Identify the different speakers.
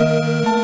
Speaker 1: Música